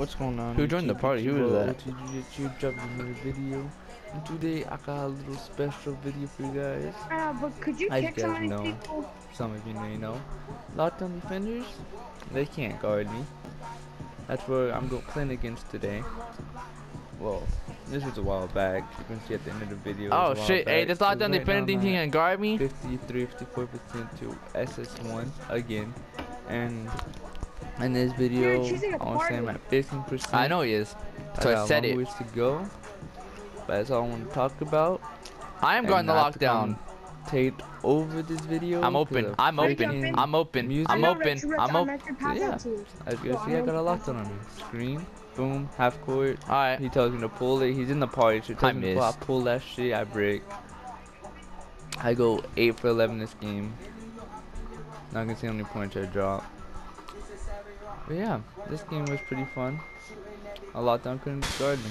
What's going on? Who joined the party? Who was that? You dropped another video. And today I got a little special video for you guys. Uh, but could you As you kick some of guys these know. people? Some of you may know. Lockdown defenders, they can't guard me. That's what I'm going playing against today. Well, this was a while back. You can see at the end of the video. Oh a while shit, hey, back. this lockdown right now defending I'm thing can guard me? 53 54% to SS1 again. And in this video, Dude, she's in a I want to say I'm party. at 15%. I know he is. So I got a said it. ways to go. But that's all I want to talk about. I am going the to lockdown. Take over this video. I'm 'cause open. of I'm Wait, open. I'm open. Music. I I'm open. Rich, Rich, I'm I'm open. at your pass Yeah. out to you. As you can see, I I'm got a lockdown on me. Screen, boom, half court. Alright. He tells me to pull it. He's in the party. So he tells I me to pull, I pull that shit. I break. I go 8 for 11 this game. Not gonna see how many points I drop. But yeah, this game was pretty fun. A lockdown couldn't guard me.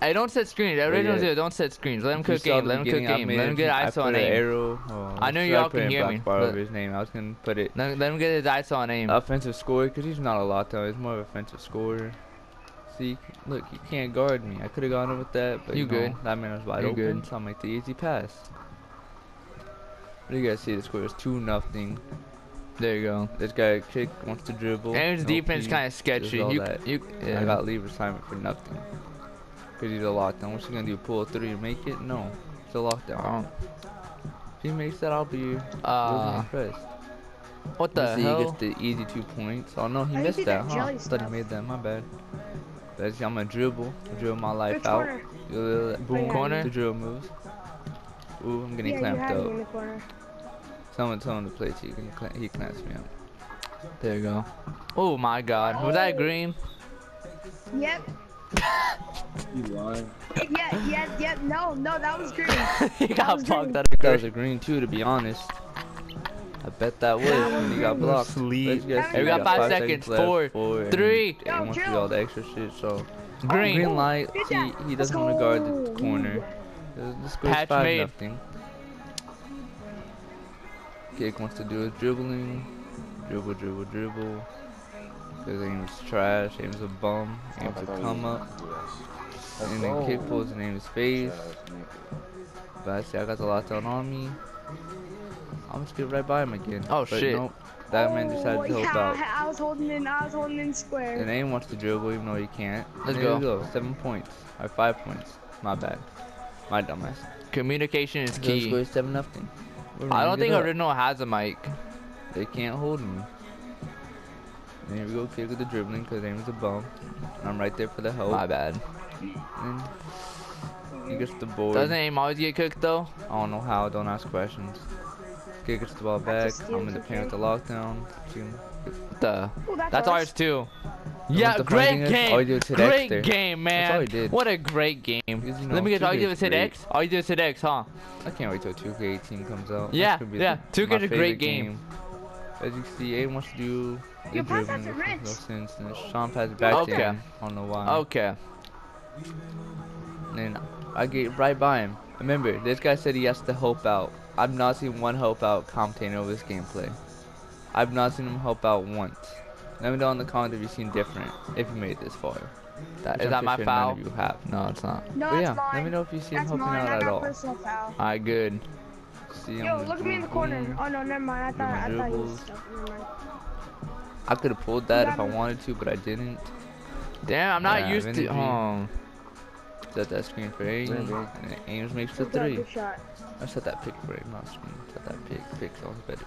Hey, don't set screens. Everybody knows it. Don't set screens. Let him cook game. Let him cook game. Let him get I ISO on aim. arrow. Oh, I know y'all can hear me, bar over his name. I was gonna put it Let, let him get his ISO on aim. offensive scorer because he's not a lockdown. He's more of an offensive scorer. See, look, he can't guard me. I could have gone in with that, but You know, good. That man was wide You open, good. so I make the easy pass. What do you guys see? The score is two nothing. There you go. This guy kick wants to dribble. Aim's no defense P, kind of sketchy. all You, that. you, I got leave assignment for nothing. Cause he's a lockdown. What's he gonna do? Pull a three and make it? No, it's a lockdown. If he makes that, I'll be really Uh, impressed. what the Let's see, he gets the easy two points. Oh no, he How do you missed that, that huh? jelly Thought he made that. My bad. Let's see, I'm gonna dribble, dribble my life Which out. corner? Boom, yeah. Corner? The drill moves. Ooh, I'm getting Yeah, clamped up. In the corner. Someone tell him to play, so he can he clamps me up. There you go. Oh my god. Was that green? Yep. You lying? Yeah, yeah, yeah. No, no, that was green. he got was blocked green. out of That was a green too, to be honest. I bet that was when he got blocked. Sleep. Let's guess we he got five seconds. left, Four, four, and three. He wants to do all the extra shit, so Green. green light. He, he doesn't want to guard the corner. The the score's Patch five made. nothing. Kick wants to do his dribbling, dribble, dribble, dribble. His aim is trash. Aim's a bum. Aims to come up, and then oh. kick pulls and aim his face. But I see I got the lockdown on me. I'm just get right by him again. Oh, but shit. Nope. That man decided to Oh, help yeah, out. I, I was holding in. I was holding in square. And aim wants to dribble even though he can't. Let's there go. we go. Seven points. Or five points. My bad. My dumbass. Communication is The key. score is seven nothing. We're I don't think original has a mic. They can't hold me. And here we go, kick with the dribbling because aim is a bum. I'm right there for the help. My bad. And he gets the board. Doesn't aim always get cooked though? I don't know how. Don't ask questions. Kick gets the ball back. That's a I'm in the steal, paint with the lockdown. What the? Oh, that's, That's ours. ours too. What Yeah, the funny thing great game. All you do is hit great X there. game, That's all man. did. What a great game. Because, you know, Let me get all you 2K do is hit. X. All you do is hit X, huh? I can't wait till 2K18 comes out. Yeah, gonna be yeah, the- 2K is a great favorite game. As you can see, A wants to do the Yo, pass dribbling, that to which makes no sense. And Sean passes back Okay. to him. I don't know why. Okay. And then I get right by him. Remember, this guy said he has to help out. I've not seen one help out commentating over this gameplay. I've not seen him help out once. Let me know in the comments if you've seen different, if you made this far. That, Which is I'm that my pretty sure foul? None of you have. No, it's not. No, But it's yeah, mine. let me know if you see him That's helping mine. out I at got all. personal foul. Alright, good. See him Yo, just look at me in the corner. boom. Oh no, never mind. I thought I thought you was stuff. Never mind. I could have pulled that got if I wanted to, but I didn't. Damn, I'm not Yeah, used to. energy. Oh. Um, set that screen for aim, Maybe. and then Ames makes the three. Good shot. I set that pick for aim, not screen. Set that pick, pick sounds better.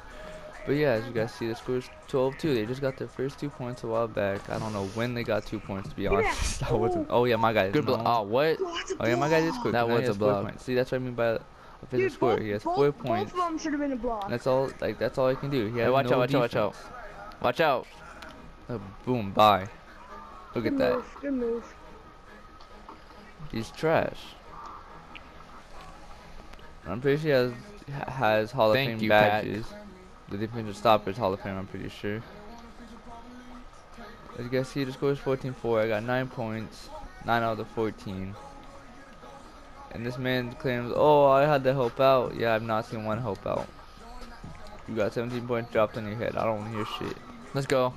But yeah, as you guys see, the score is 12-2. They just got their first two points a while back. I don't know when they got two points, to be Look at honest. that. Wasn't. Oh yeah, my guy. Good block. Oh, what? Oh, that's a yeah, my guy did block. score. That was a block. points. See, that's what I mean by offensive Dude, score. both, He has both, four both points. of them should have been a block. That's all. Like that's all he can do. He Hey, watch no out, watch out, watch out. Watch out. Uh, boom, bye. Look Good at that. move. Good move. He's trash. I'm pretty sure he has ha- has Hall of Fame you, Pat. The defensive stopper is Hall of Fame. I'm pretty sure. As you guys see, the score is 14-4. I got nine points, nine out of the 14. And this man claims, "Oh, I had to help out." Yeah, I've not seen one help out. You got 17 points dropped on your head. I don't want to hear shit. Let's go.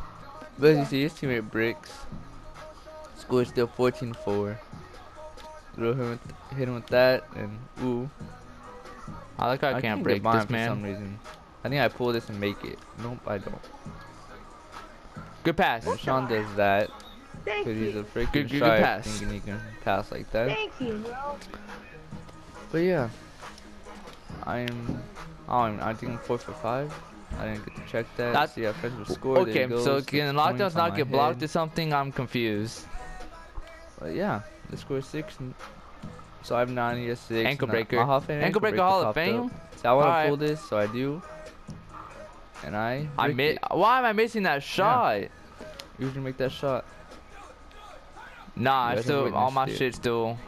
But as you see, his teammate bricks. Score is still 14-4. Throw him with, hit him with that, and ooh. I like how I, can't get break this for man. some reason. I think I pull this and make it. Nope, I don't. Good pass. Sean does that Thank because he's a you. freaking Good- good shy pass. thinking he can pass like that. Thank you, bro. But yeah, I am. Oh, I don't even, I think I'm four for five. I didn't get to check that. That's- how friends will score. Okay, so can lockdowns not get blocked head. or something? I'm confused. But yeah, the score is six. So I have nine years six. Ankle breaker. my Hall of Fame Ankle breaker Hall of. Fame? So I want to pull this, so I do. And I. I brick mi- Why am I missing that shot? you Usually make that shot. Nah, I still all my it. shit still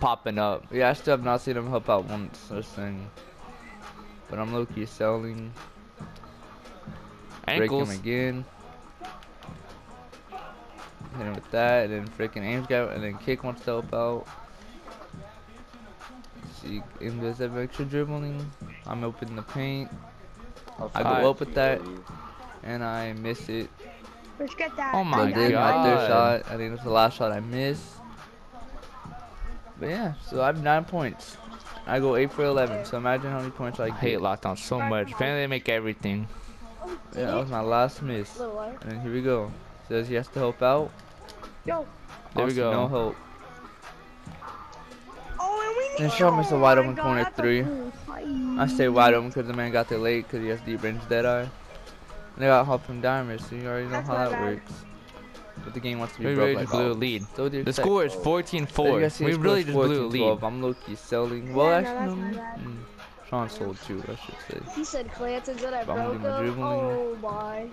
popping up. Yeah, I still have not seen him help out once. This thing. But I'm low key selling. Break Ankles. him again. Hit him with that, and then freaking Ames got, and then Kick wants to help out. See, does have extra dribbling. I'm opening the paint, I go up with that. and I miss it. Let's get that. Oh my I Good did my third shot. I think it was the last shot I missed. But yeah, so I have nine points. I go eight for eleven. So imagine how many points I I get. hate lockdown so much. Apparently they make everything. Yeah, that was my last miss. And then here we go. Says he has to help out. Yo. There we Also, go. No help. Oh, and we need. And Sean missed a wide oh open my corner God, a three. Goal. I stay wide open because the man got there late because he has deep range dead eye. And they got help from Diamond, so you already know That's how that bad. works. But the game wants to be We broke really like just blew a lead. So do you The expect- score is 14-4. guys We really score just is blew a lead. I'm low key selling. Well, Yeah, no, actually, no, mm, Sean sold too. I should say. He said Clanton said I I'm broke him. Oh my.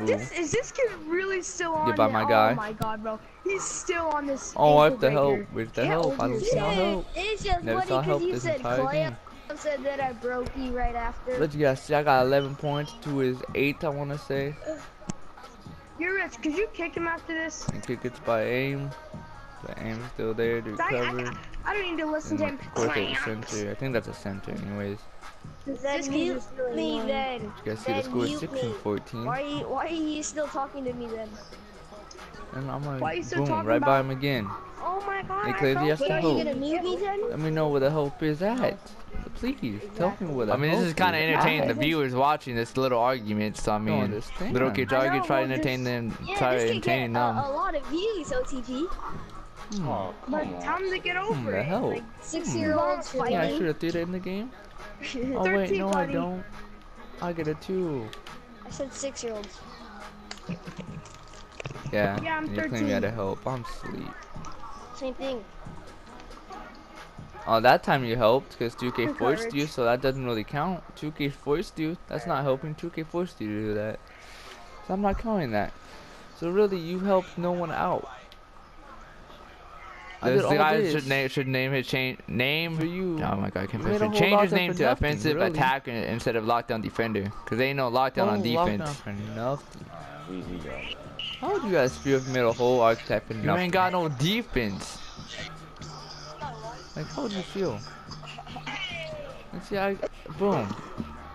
Ooh. This mm. is this kid really still on? Get by my guy. Oh my god, bro. He's still on this. Oh, I ankle have to help. breaker. Where's the Get help? I don't see no help. It's just Never funny saw help because you this said entire game. Said that I broke you right after. Let's guess. See, I got 11 points. to his eight. I want to say. You're rich. Could you kick him after this? And kick it's by aim. The aim's still there to I, recover. I, I don't need to listen And to him. of course, center. I think that's a center, anyways. This, then this mute me annoying. then. You guys see the Then score is mute 6 me. and 14. Why are you why are you still talking to me then? And I'm like, Why gonna you still boom talking right by him again. Oh my god. Hey, I Clay, felt yes, Are hope. you gonna mute me then? Let me know where the hope is at. Please, tell me where the I mean, this is kind of entertaining the viewers watching this little argument. So I don't mean, understand. little kids I argue, try to entertain them, Yeah, try this could entertaining get a, them. a lot of views, OTG. Hmm. Oh, But come on. time to get over the it. hell? Like, Six year olds fighting. Yeah, I should have threw that in the game. Oh 13, wait, no, I don't. I get a two. I said six year olds. Yeah, Yeah, I'm and you claim you had 13. to help. I'm asleep. Same thing. Oh, that time you helped because 2K forced you, so that doesn't really count. 2K forced you. That's not helping. 2K forced you to do that. So I'm not counting that. So really, you helped no one out. This guy this should name should name his change name. for you. Oh my god, I can't You made a pronounce it. whole Change his name to nothing, offensive really. attacker instead of lockdown defender. Cause they ain't no lockdown on Oh, defense. lockdown for nothing. How would you guys feel if you made a whole archetype for You ain't got no defense. Like, how would you feel? And see, I boom.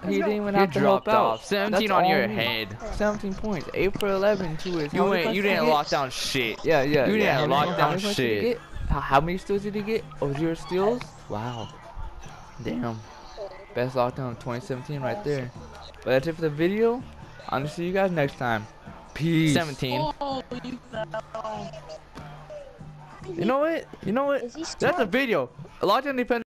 He didn't even have to help dropped out. off. 17 That's on your head. 17 points. 8 for 11 to his. You ain't you didn't lock down shit. Yeah, yeah. You yeah. didn't lock down how many points did he shit. Get? How, how many steals did he get? Oh, zero steals? Wow. Damn. Best lockdown of 2017 right there. But that's it for the video. I'll see you guys next time. Peace. 17. Oh, You know what? You know what? That's a still- video. Lockdown defender.